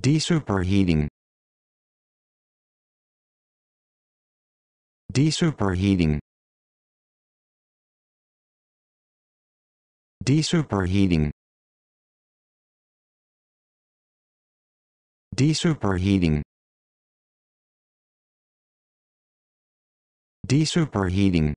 Desuperheating. Desuperheating. Desuperheating. Desuperheating. Desuperheating.